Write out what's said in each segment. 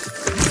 Tasty.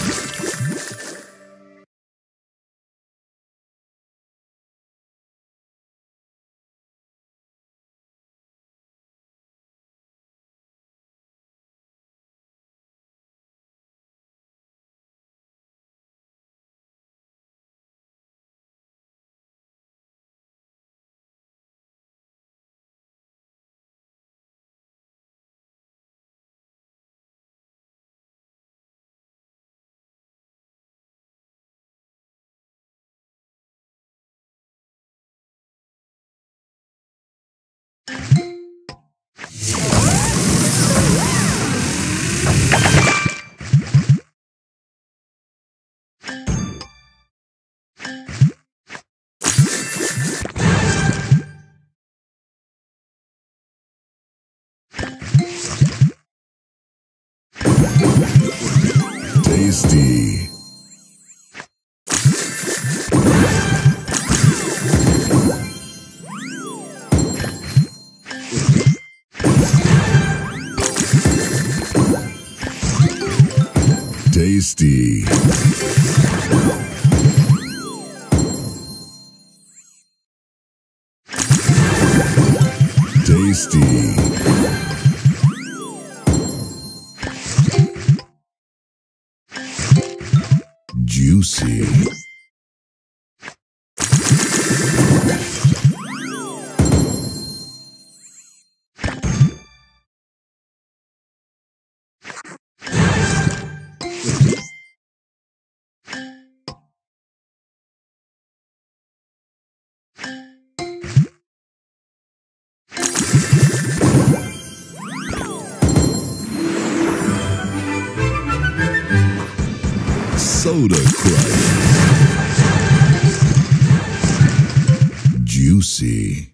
Tasty. Tasty. Juicy. Soda Crush. Juicy.